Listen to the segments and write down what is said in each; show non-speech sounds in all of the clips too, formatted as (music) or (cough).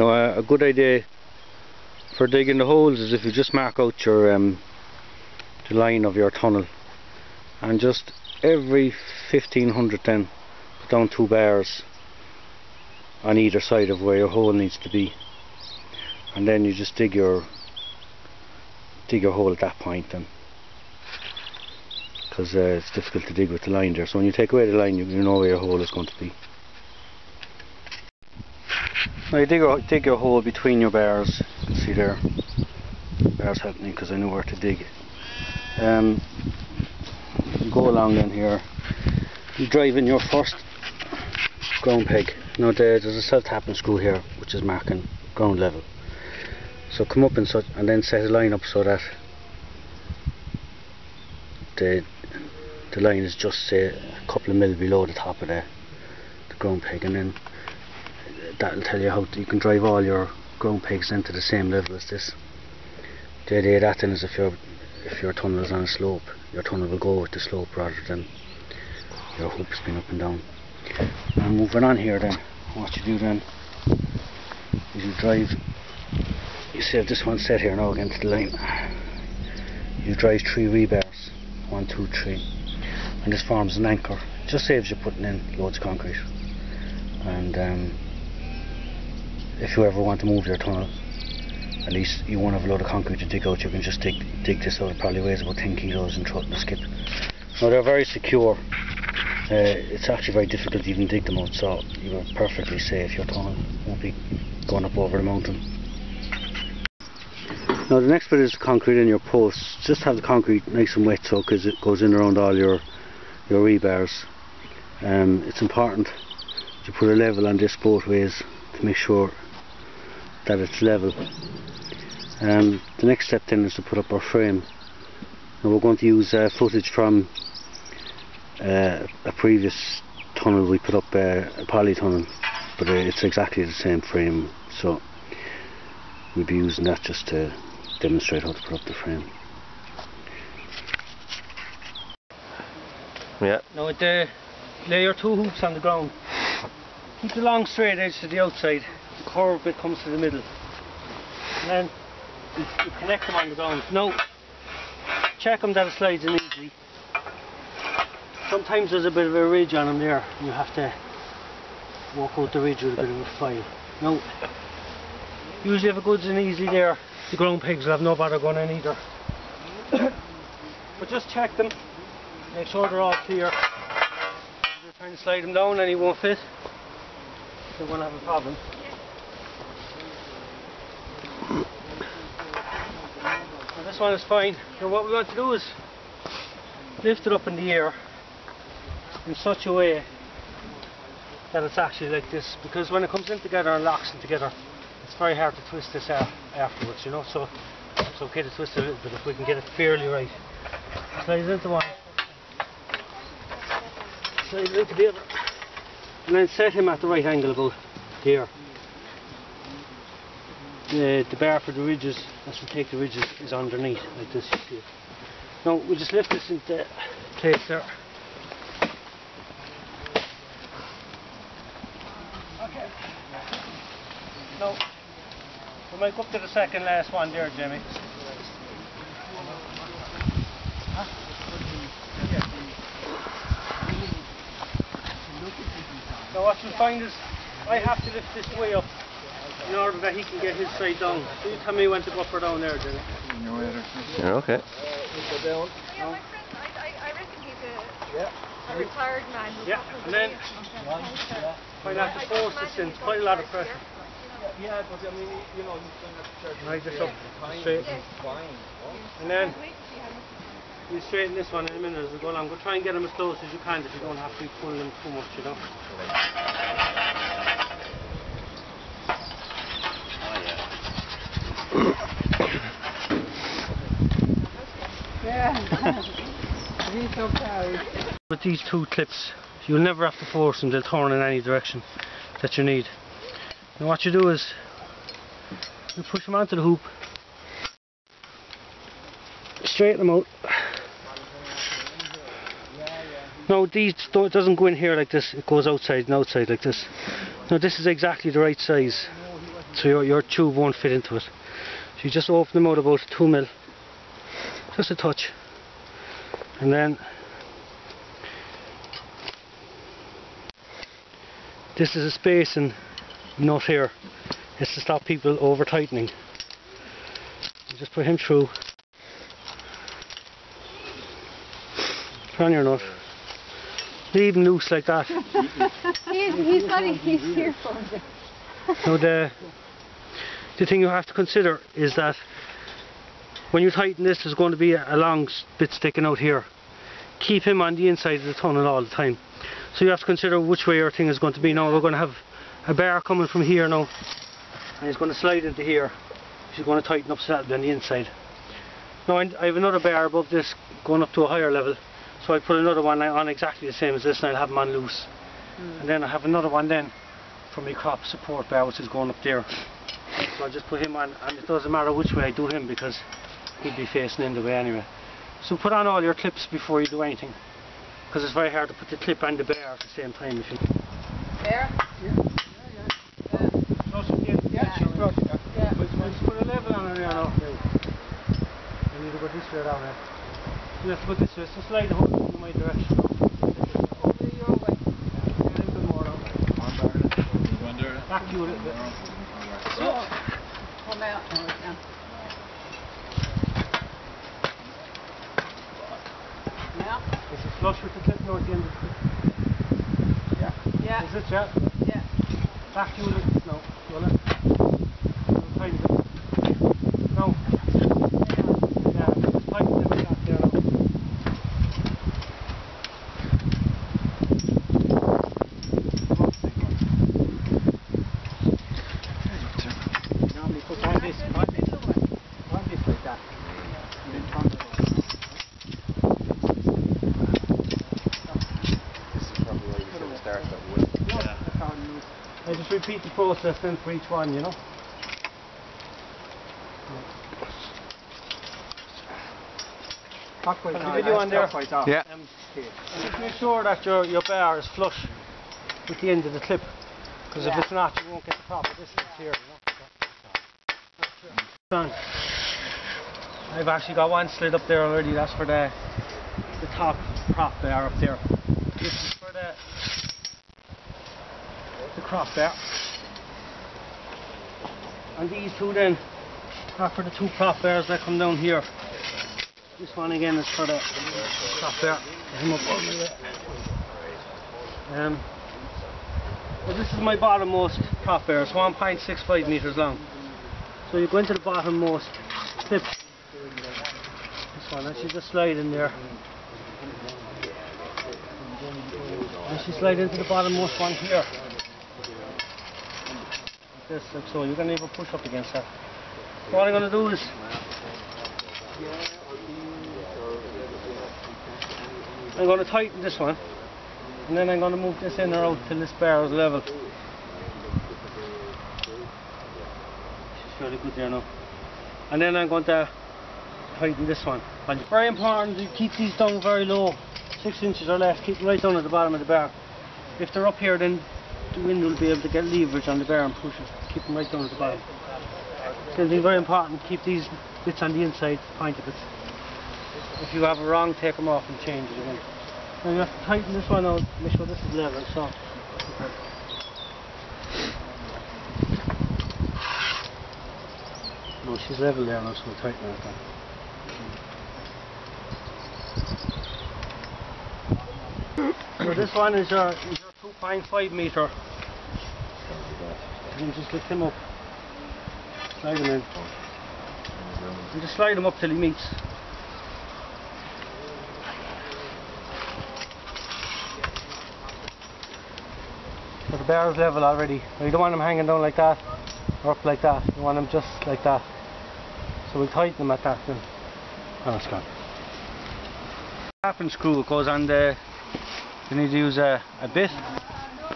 Now uh, a good idea for digging the holes is if you just mark out your um, the line of your tunnel and just every 1500 then put down two bars on either side of where your hole needs to be. And then you just dig your dig your hole at that point then. Because uh, it's difficult to dig with the line there. So when you take away the line you, you know where your hole is going to be now you dig, a, dig hole between your bars. See there? Bars help me because I know where to dig. Um, go along in here. You drive in your first ground peg. Now there, there's a self-tapping screw here which is marking ground level. So come up and, such, and then set a line up so that the, the line is just say a couple of mil below the top of the, the ground peg and then that'll tell you how to, you can drive all your ground pegs into the same level as this. The idea of that then is if your if your tunnel is on a slope, your tunnel will go with the slope rather than your hoop spin up and down. And moving on here then, what you do then is you drive you see this one set here now against the line you drive three rebars one two three and this forms an anchor It just saves you putting in loads of concrete and um, if you ever want to move your tunnel at least you won't have a load of concrete to dig out. You can just dig dig this out. It probably weighs about 10 kilos and throw it in the skip now they're very secure. Uh, it's actually very difficult to even dig them out so you're perfectly safe. Your tunnel won't be going up over the mountain. Now the next bit is concrete in your posts. Just have the concrete nice and wet so because it goes in around all your your rebars. Um, it's important to put a level on this both ways to make sure that it's level. Um, the next step then is to put up our frame. Now we're going to use uh, footage from uh, a previous tunnel we put up, uh, a poly tunnel, but uh, it's exactly the same frame so we'll be using that just to demonstrate how to put up the frame. Yeah. Now with the lay your two hoops on the ground. Keep the long straight edge to the outside. The curved bit comes to the middle. And then you, connect them on the ground. Now check them that it slides in easily. Sometimes there's a bit of a ridge on them there. You have to walk out the ridge with a bit of a file. Now usually if it goes in easily there the ground pegs will have no bother going in either. (coughs) but just check them, make sure they're all clear. If you're trying to slide them down and he won't fit, you're going to have a problem. Now this one is fine. Now what we want to do is lift it up in the air in such a way that it's actually like this because when it comes in together and locks in together it's very hard to twist this out afterwards, you know, so it's okay to twist it a little bit if we can get it fairly right. Slide it into one, slide it into the other, and then set him at the right angle about here. The, the bar for the ridges, as we take the ridges, is underneath, like this, you see. Now, we'll just lift this into place there. Okay. Now, we might go up to the second last one there, Jimmy. Now what you'll find is I have to lift this way up in order that he can get his side down. So you tell me when to go or down there, Jimmy. Yeah, okay. Yeah, my friend, I, I, I reckon he's a, a retired man. Yeah, and then Yeah. find out the force this in, quite a lot of pressure. Yeah, but I mean, you know, going to have to this up, straight. And then Wait to see how much- you straighten this one in a minute as we go along. But try and get him as close as you can that you don't have to be pulling him too much, you know. With these two clips, you'll never have to force them, they'll turn in any direction that you need. And what you do is, you push them onto the hoop, straighten them out. No, these it doesn't go in here like this, it goes outside and outside like this. Now this is exactly the right size. so your, your tube won't fit into it. So you just open them out about 2 mil, just a touch, and then this is a spacing nut here. It's to stop people over tightening. Just put him through. Turn your nut. Leave him loose like that. (laughs) He's, he's got his earphones. Now the the thing you have to consider is that when you tighten this there's going to be a, long bit sticking out here. Keep him on the inside of the tunnel all the time. So you have to consider which way your thing is going to be. Now we're going to have a bar coming from here now and he's going to slide into here. She's going to tighten up that'll on the inside. Now I I have another bar above this going up to a higher level so I put another one on exactly the same as this and I'll have him on loose. Hmm. And then I have another one then for my crop support bar which is going up there. So I just put him on and it doesn't matter which way I do him because he'll be facing in the way anyway. So put on all your clips before you do anything because it's very hard to put the clip and the bear at the same time if you There? Yeah, she's brought it up. Yeah. But let's put a level on it there now. I need to go this way down there. You have to go this way, so slide the hook in my direction. Over your way. A little bit more now. Wonder. Back to you a little bit. Come out. No, it's down. Now? Is it flush with the clip now at the end of the clip? Yeah. Is it, yeah? Yeah. Back to you a little bit now. Will it? A tiny bit. No. Yeah, just tighten it back there now. Normally put on this, on this, on this like that. And then turn it over. This is probably why you should start that with. Yeah. That's how you use I just repeat the process then for each one, you know? Halfway Put the video that's on there. Yeah. Um, and just make sure that your, your bar is flush with the end of the clip. Because if it's not, you won't get the proper distance here, you know? Done. I've actually got one slid up there already, that's for the, the top prop bar up there. This is for the, the crop bar. And these two then are for the two prop bars that come down here. This one again is for the there. The way. Um, well, this is my bottommost prop bar. It's 1.65 metres long. So you go into the bottommost clip. This one, and she just slide in there. And she slide into the bottommost one here. This, so. You can even push up against that. So what I'm going to do is I'm going to tighten this one and then I'm going to move this in or out till this bar is level. She's fairly good there now. And then I'm going to tighten this one. And very important to keep these down very low, six inches or less, keep them right down at the bottom of the bar. If they're up here then the wind will be able to get leverage on the bar and push it. Keep them right down at the bottom. It's going to be very important to keep these bits on the inside, pointy bits. If you have a wrong, take them off and change it again. Now you have to tighten this one out, make sure this is level, so. No, she's level there now, so we'll tighten again. So this one is your, is your 2.5 metre. And just lift him up. Slide him in. You just slide him up till he meets. So the barrel's level already. You don't want them hanging down like that or up like that. You want them just like that. So we'll tighten them at that then. And it's gone. And screw, it goes on the, you need to use a, a bit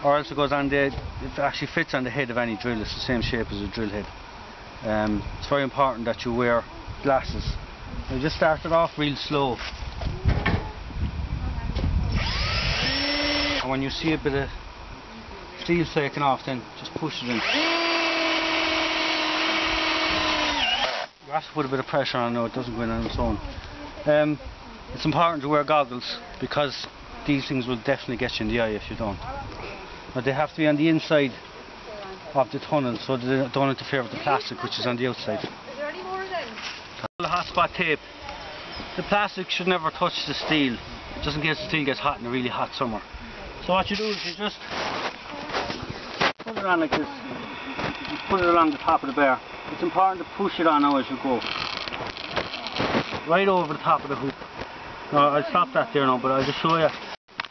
or else it goes on the, it actually fits on the head of any drill. It's the same shape as a drill head. Um, it's very important that you wear glasses. You just start it off real slow. And when you see a bit of steel flaking off then just push it in. You have to put a bit of pressure on now, it doesn't go in on its own. Um, it's important to wear goggles because these things will definitely get you in the eye if you don't. But they have to be on the inside of the tunnel so they don't interfere with the plastic which is on the outside. Is there any more then? The hot spot tape. The plastic should never touch the steel, just in case the steel gets hot in a really hot summer. So what you do is you just put it on like this. You put it along the top of the bar. It's important to push it on now as you go. Right over the top of the hoop. Now I'll stop that there now, but I'll just show you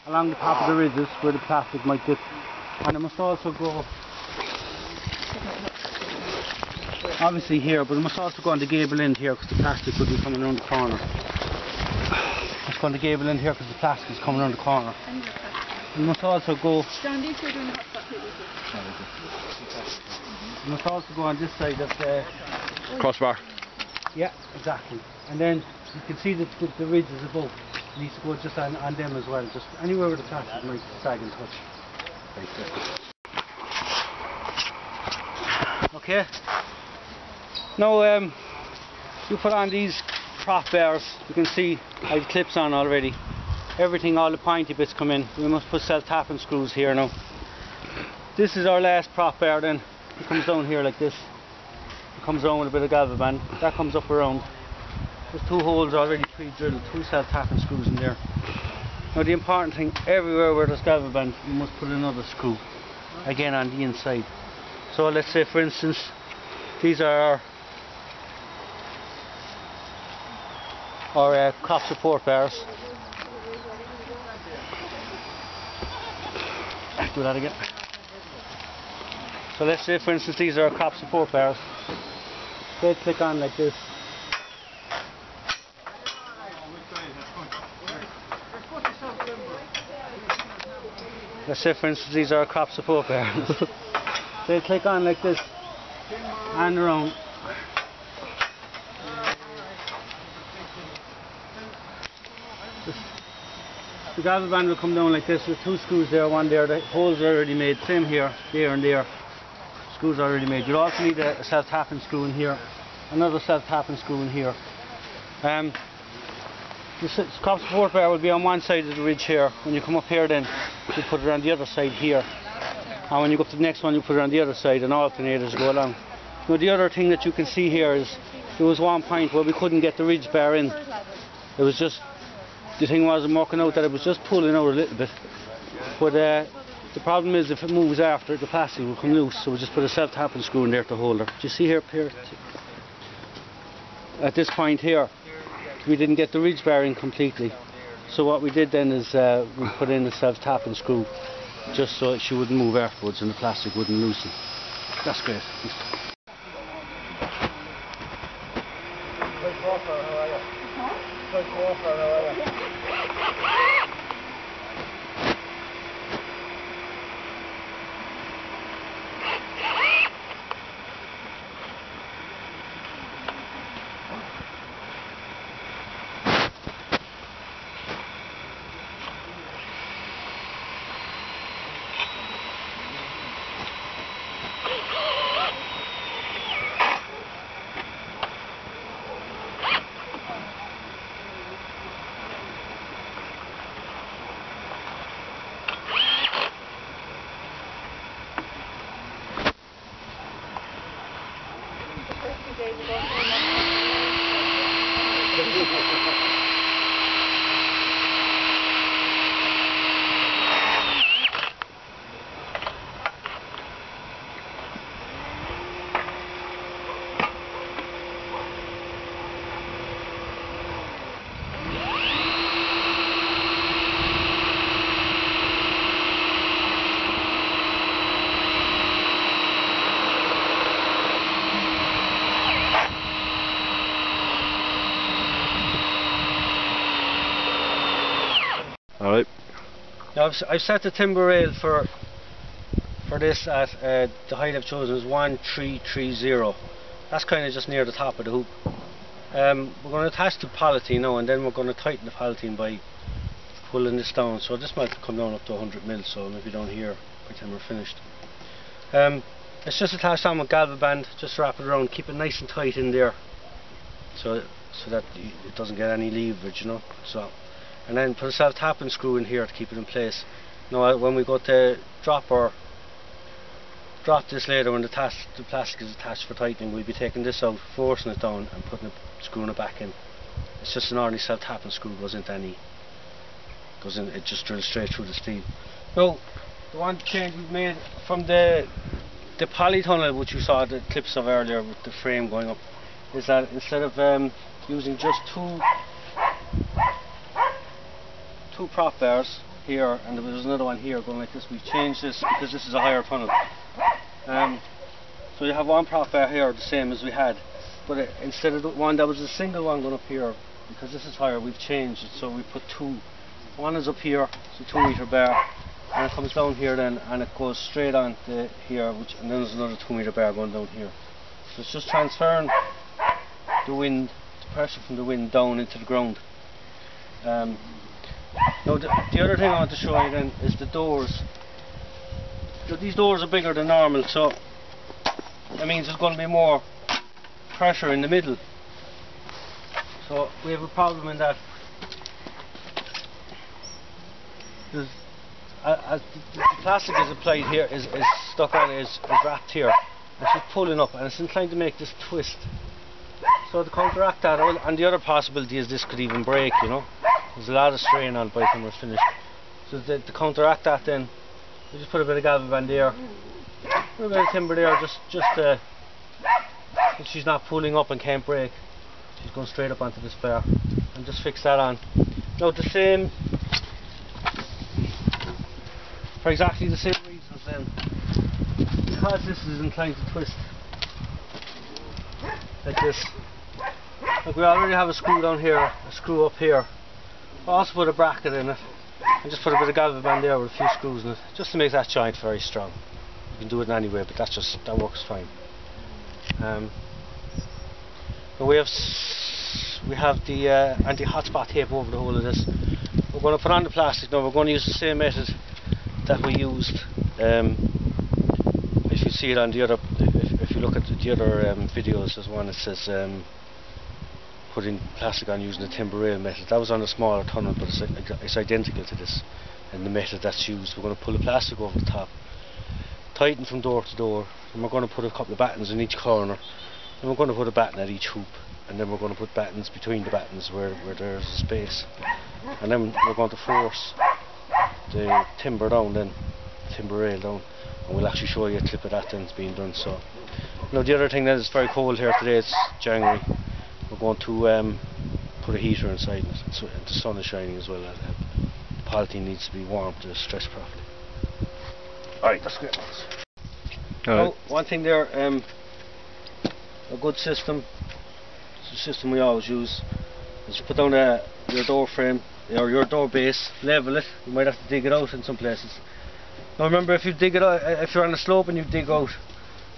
along the top of the ridges where the plastic might dip. And it must also go obviously here, but it must also go on the gable end here because the plastic could be coming around the corner. It's going to gable end here because the plastic is coming around the corner. It must also go. John, these two are doing the hot spot tape. Must also go on this side of the. Crossbar. Yeah, exactly. And then you can see the, the, the ridges above. It needs to go just on, on them as well. Just anywhere where the plastic might sag and touch. Okay. Now, um, you put on these prop bars. You can see I have clips on already. Everything, all the pointy bits come in. We must put self-tapping screws here now. This is our last prop bar then. It comes down here like this. It comes down with a bit of galva band. That comes up around. There's two holes already pre-drilled, two self-tapping screws in there. Now the important thing, everywhere where there's galva band, you must put another screw. Again on the inside. So let's say for instance, these are our our uh, crop support bars. Do that again. So let's say for instance these are our crop support bars. They click on like this. Let's say for instance these are crop support bars. they (laughs) click on like this and around. The galva band will come down like this with two screws there, one there, the holes are already made, same here, there and there. Screws are already made. You'll also need a self-tapping screw in here, another self-tapping screw in here. Um, the crop support bar will be on one side of the ridge here. When you come up here then, you put it on the other side here. And when you go up to the next one, you put it on the other side and alternators go along. Now the other thing that you can see here is there was one point where we couldn't get the ridge bar in. It was just, the thing wasn't working out that it was just pulling out a little bit. But uh, the problem is if it moves after, the plastic will come loose. So we just put a self-tapping screw in there to hold her. Do you see here, Pierre? At this point here, we didn't get the ridge bar in completely. So what we did then is uh, we put in a self-tapping screw just so that she wouldn't move afterwards and the plastic wouldn't loosen. That's great. I've, I've set the timber rail for for this at uh, the height I've chosen is 1330. That's kind of just near the top of the hoop. Um, we're going to attach the polythene now and then we're going to tighten the polythene by pulling this down. So this might come down up to 100 mil, so maybe down here by the time we're finished. Um, it's just attached on with galva band, just wrap it around, keep it nice and tight in there. so so that it doesn't get any leverage, you know. So, and then put a self-tapping screw in here to keep it in place. Now, when we go to drop or drop this later when the, the plastic is attached for tightening, we'll be taking this out, forcing it down, and putting it, screwing it back in. It's just an ordinary self-tapping screw, goes into any, goes in, it just drills straight through the steel. Now, the one change we've made from the the polytunnel which you saw the clips of earlier with the frame going up is that instead of um, using just two two prop bars here and there was another one here going like this. We've changed this because this is a higher tunnel um, so you have one prop bar here the same as we had. But uh, instead of the one that was a single one going up here because this is higher we've changed it. So we put two. One is up here it's a two meter bar and it comes down here then and it goes straight on to here which and then there's another two meter bar going down here. So it's just transferring the wind the pressure from the wind down into the ground. Um, now the, the other thing I want to show you then is the doors Now, these doors are bigger than normal so that means there's going to be more pressure in the middle so we have a problem in that there's as the, plastic is applied here, is, is stuck on, is, is wrapped here, and she's pulling up, and it's inclined to make this twist. So to counteract that, and the other possibility is this could even break, you know. There's a lot of strain on the bike when we're finished. So to, to counteract that then, we just put a bit of galvan there, put a bit of timber there, just, just uh, she's not pulling up and can't break, she's going straight up onto this bar, and just fix that on. Now the same for exactly the same reasons then. Because this is inclined to twist like this. Like we already have a screw down here, a screw up here. I also put a bracket in it and just put a bit of galvan band there with a few screws in it just to make that joint very strong. You can do it in any way but that's just that works fine. Um, but we have we have the uh, anti-hotspot tape over the whole of this. We're going to put on the plastic now. We're going to use the same method that we used. Um, if you see it on the other, if, if you look at the other um, videos, there's one that says um, putting plastic on using the timber rail method. That was on a smaller tunnel, but it's, it's identical to this. And the method that's used, we're going to pull the plastic over the top, tighten from door to door, and we're going to put a couple of battens in each corner. And we're going to put a batten at each hoop, and then we're going to put battens between the battens where, where there's space. And then we're going to force the timber down then, timber rail down, and we'll actually show you a clip of that then being done. So, now the other thing that is very cold here today, it's January, we're to um, put a heater inside it, so the sun is shining as well. Uh, the polythene needs to be warmed to stretch properly. Alright, that's great. Alright. Oh, one thing there, um, a good system, it's a system we always use, is put down a, your door frame, or your door base, level it, you might have to dig it out in some places. Now remember if you dig it out, uh, if you're on a slope and you dig out,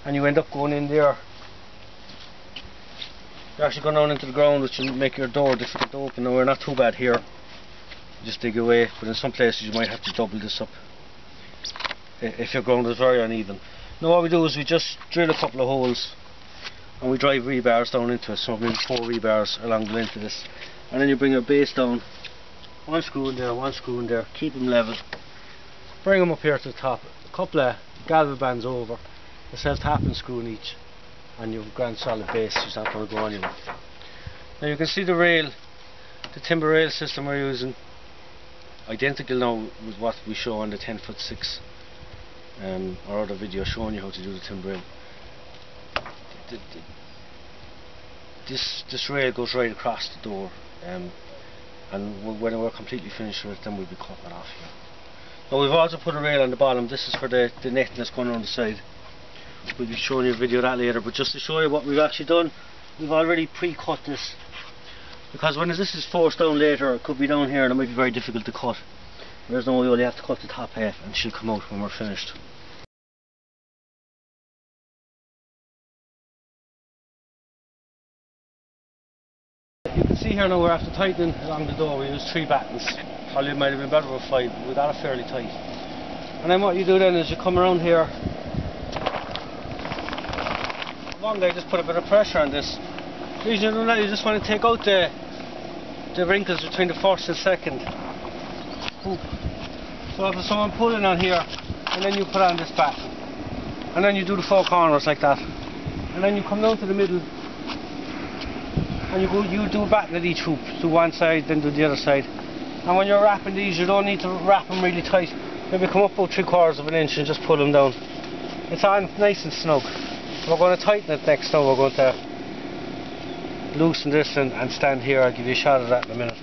and you end up going in there, you're actually going down into the ground which will make your door difficult to open. Now we're not too bad here, just dig away, but in some places you might have to double this up, if your ground is very uneven. Now what we do is we just drill a couple of holes and we drive rebars down into it, so maybe four rebars along the length of this. And then you bring your base down, one screw in there, one screw in there, keep them level. Bring them up here to the top, a couple of galvan bands over, a self-tapping screw in each, and your grand solid base is not going to go anywhere. Now you can see the rail, the timber rail system we're using, identical now with what we show on the 10 foot 6 um, our other video showing you how to do the timber rail. This this rail goes right across the door, um, and when we're completely finished with it, then we'll be cutting it off here. Now we've also put a rail on the bottom. This is for the the netting that's going around the side. We'll be showing you a video of that later, but just to show you what we've actually done, we've already pre-cut this. Because when this is forced down later, it could be down here and it might be very difficult to cut. Whereas now we only have to cut the top half and she'll come out when we're finished. You can see here now we're after tightening along the door. We used three battens. Probably might have been better with five, but we got it fairly tight. And then what you do then is you come around here. Along there, just put a bit of pressure on this. you that, you just want to take out the the wrinkles between the first and second hoop. So if someone pulling on here, and then you put on this back, and then you do the four corners like that, and then you come down to the middle, and you go, you do batten at each hoop, do one side, then do the other side. And when you're wrapping these, you don't need to wrap them really tight. Maybe come up about three quarters of an inch and just pull them down. It's on nice and snug. We're going to tighten it next now. We're going to loosen this and, and stand here. I'll give you a shot of that in a minute.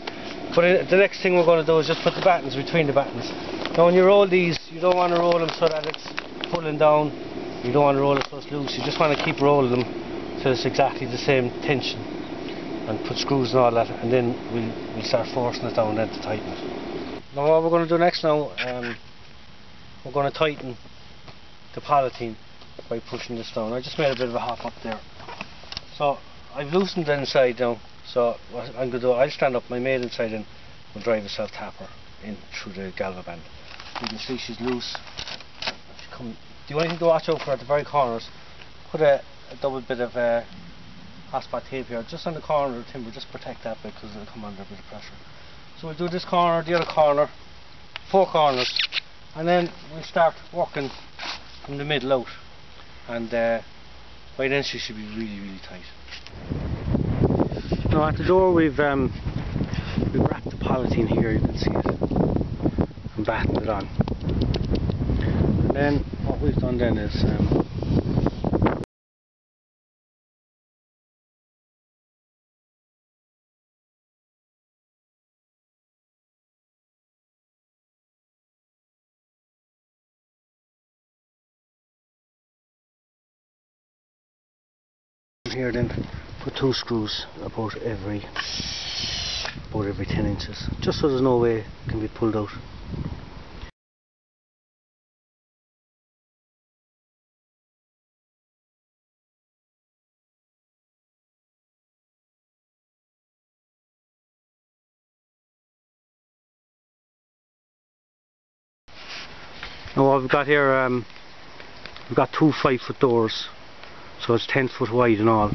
But uh, the next thing we're going to do is just put the battens between the battens. Now when you roll these, you don't want to roll them so that it's pulling down. You don't want to roll it so it's loose. You just want to keep rolling them so it's exactly the same tension. And put screws and all that, and then we'll, we'll start forcing it down then to tighten it. Now what we're going to do next now, um, we're going to tighten the polythene by pushing this down. I just made a bit of a hop up there. So I've loosened the inside now, so what I'm going to do, I'll stand up, my maid inside in will drive a self-tapper in through the galva band. You can see she's loose. She come, the only to watch out for at the very corners, put a, a double bit of uh, tape here, just on the corner of the timber, just protect that bit because it'll come under a bit of pressure. So we'll do this corner, the other corner, four corners, and then we'll start working from the middle out. And uh, by then she should be really, really tight. Now at the door we've um, we've wrapped the polythene here, you can see it, and battened it on. And then what we've done then is um, here then. Put two screws about every about every 10 inches. Just so there's no way it can be pulled out. Now what we've got here um, we've got two 5 foot doors so it's 10 foot wide and all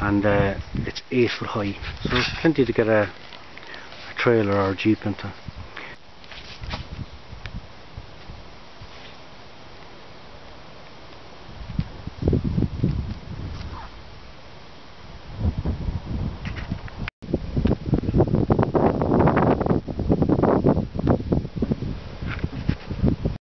and uh, it's 8 foot high. So there's plenty to get a, a trailer or a jeep into